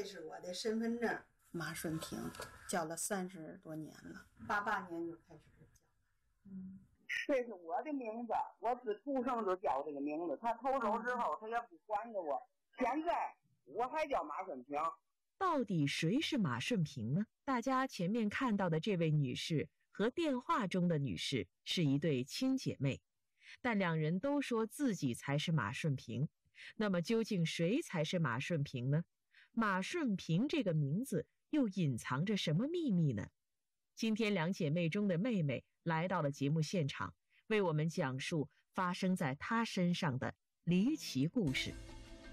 这是我的身份证，马顺平，叫了三十多年了，八八年就开始叫。嗯，这是我的名字，我自出生就叫这个名字。他偷走之后，他也不管着我。现在我还叫马顺平。到底谁是马顺平呢？大家前面看到的这位女士和电话中的女士是一对亲姐妹，但两人都说自己才是马顺平。那么究竟谁才是马顺平呢？马顺平这个名字又隐藏着什么秘密呢？今天两姐妹中的妹妹来到了节目现场，为我们讲述发生在她身上的离奇故事。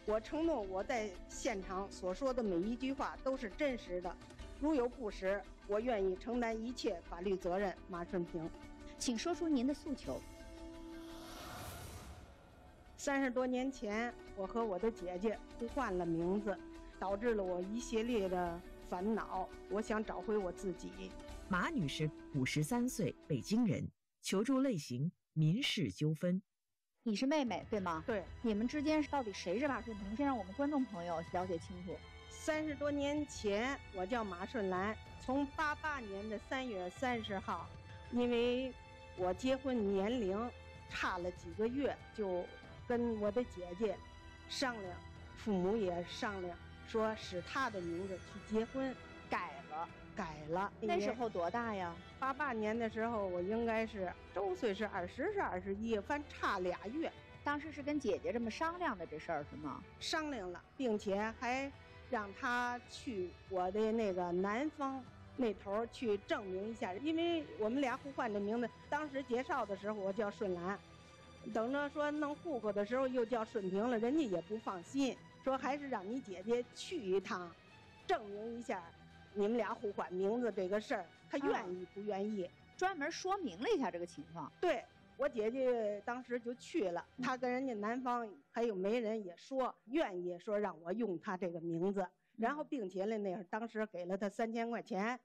我承诺，我在现场所说的每一句话都是真实的，如有不实，我愿意承担一切法律责任。马顺平，请说出您的诉求。三十多年前，我和我的姐姐互换了名字，导致了我一系列的烦恼。我想找回我自己。马女士，五十三岁，北京人，求助类型民事纠纷。你是妹妹对吗？对，你们之间到底谁是马顺平？先让我们观众朋友了解清楚。三十多年前，我叫马顺兰，从八八年的三月三十号，因为我结婚年龄差了几个月，就跟我的姐姐商量，父母也商量，说使他的名字去结婚，改了。改了，那时候多大呀？八八年的时候，我应该是周岁是二十是二十一，反正差俩月。当时是跟姐姐这么商量的这事儿是吗？商量了，并且还让他去我的那个南方那头去证明一下，因为我们俩互换的名字。当时介绍的时候我叫顺兰，等着说弄户口的时候又叫顺平了，人家也不放心，说还是让你姐姐去一趟，证明一下。你们俩互换名字这个事儿，她愿意不愿意？专门说明了一下这个情况。对我姐姐当时就去了，她跟人家男方还有媒人也说愿意，说让我用她这个名字，然后并且呢，那当时给了她三千块钱。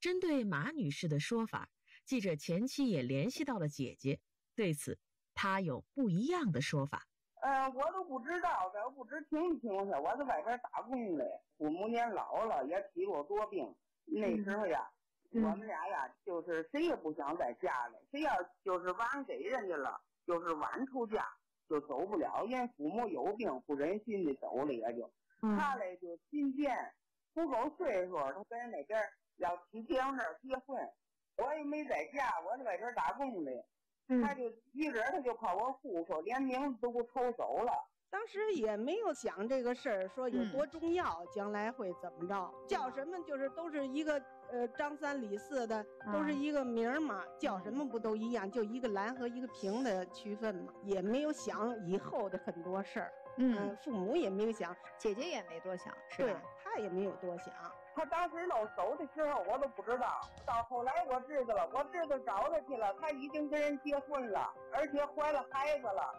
针对马女士的说法，记者前期也联系到了姐姐，对此她有不一样的说法。呃，我都不知道，这不知情的情况下，我在外边打工嘞。父母年老了，也体弱多病。那时候呀，我们俩呀，就是谁也不想在家里。谁要就是晚给人家了，就是晚出嫁，就走不了。因为父母有病，不忍心的走了，也就他嘞就今天不够岁数，他跟人那边要去结婚证结婚。我也没在家，我在外边打工嘞。他就一个人，他就跑我户口，连名字都给抽走了。当时也没有想这个事儿，说有多重要，将来会怎么着？叫什么就是都是一个呃张三李四的，都是一个名儿嘛，叫什么不都一样？就一个蓝和一个平的区分嘛，也没有想以后的很多事儿。嗯，父母也没有想，姐姐也没多想，是吧？对，他也没有多想。他当时弄走的时候，我都不知道。到后来我知道了，我知道找他去了，他已经跟人结婚了，而且怀了孩子了。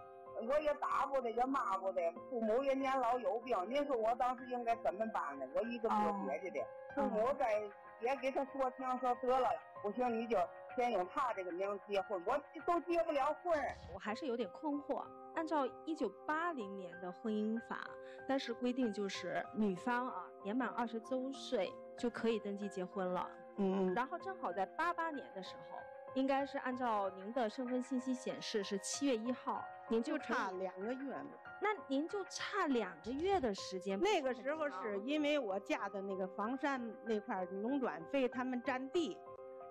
我也打过的，也骂过的，父母也年老有病。您说我当时应该怎么办呢？我一个做姐姐的，父母在也给他说听说得了，不行你就先用他这个名结婚，我都结不了婚。我还是有点困惑。按照一九八零年的婚姻法，当时规定就是女方啊年满二十周岁就可以登记结婚了。嗯，然后正好在八八年的时候。应该是按照您的身份信息显示是七月一号，您就差两个月嘛。那您就差两个月的时间。那个时候是因为我嫁的那个房山那块农转非他们占地，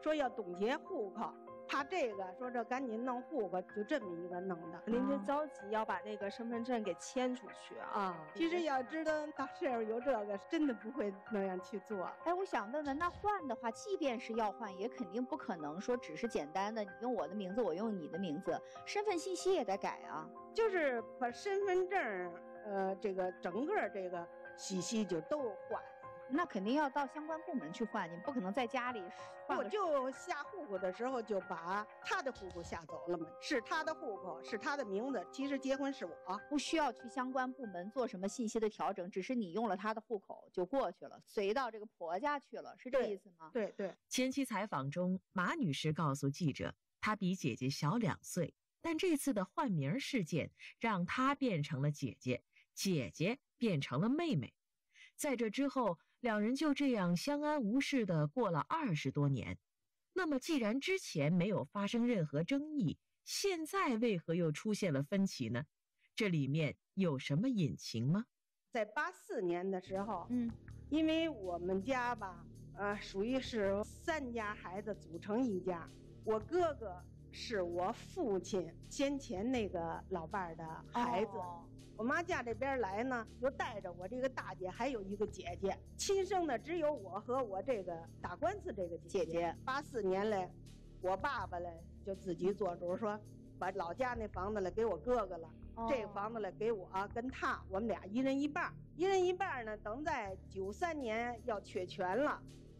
说要冻结户口。怕这个，说这赶紧弄户口，就这么一个弄的。您就着急要把那个身份证给迁出去啊？其实要知道到时候有这个，真的不会那样去做。哎，我想问问，那换的话，即便是要换，也肯定不可能说只是简单的你用我的名字，我用你的名字，身份信息也得改啊。就是把身份证，呃，这个整个这个信息就都换。那肯定要到相关部门去换，你不可能在家里。我就下户口的时候就把他的户口下走了嘛，是他的户口，是他的名字。其实结婚是我，不需要去相关部门做什么信息的调整，只是你用了他的户口就过去了，随到这个婆家去了，是这意思吗？对对。前期采访中，马女士告诉记者，她比姐姐小两岁，但这次的换名事件让她变成了姐姐，姐姐变成了妹妹。在这之后，两人就这样相安无事的过了二十多年。那么，既然之前没有发生任何争议，现在为何又出现了分歧呢？这里面有什么隐情吗？在八四年的时候，嗯，因为我们家吧，呃，属于是三家孩子组成一家，我哥哥是我父亲先前那个老伴儿的孩子。我妈嫁这边来呢，就带着我这个大姐，还有一个姐姐，亲生的只有我和我这个打官司这个姐姐。八四年嘞，我爸爸嘞就自己做主说，把老家那房子嘞给我哥哥了，这房子嘞给我跟他，我们俩一人一半一人一半呢。等在九三年要确权了，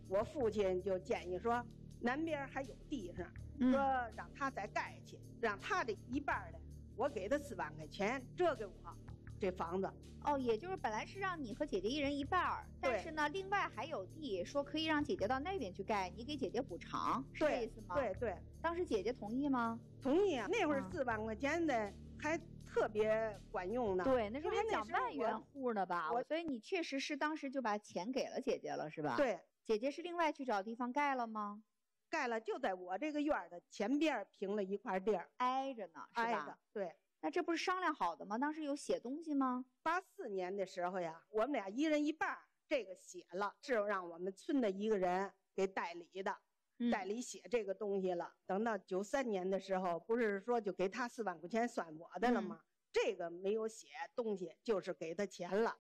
我父亲就建议说，南边还有地上，说让他再盖去，让他这一半嘞，我给他四万块钱，这给我。这房子哦，也就是本来是让你和姐姐一人一半儿，但是呢，另外还有地，说可以让姐姐到那边去盖，你给姐姐补偿，是这意思吗？对对，当时姐姐同意吗？同意啊，那会儿四万块钱的还特别管用呢。对，那时候还讲万元户呢吧？所以你确实是当时就把钱给了姐姐了，是吧？对，姐姐是另外去找地方盖了吗？盖了，就在我这个院儿的前边平了一块地儿，挨着呢，是吧？对。那这不是商量好的吗？当时有写东西吗？八四年的时候呀，我们俩一人一半，这个写了，是让我们村的一个人给代理的，代理写这个东西了。等到九三年的时候，不是说就给他四万块钱算我的了吗？这个没有写东西，就是给他钱了。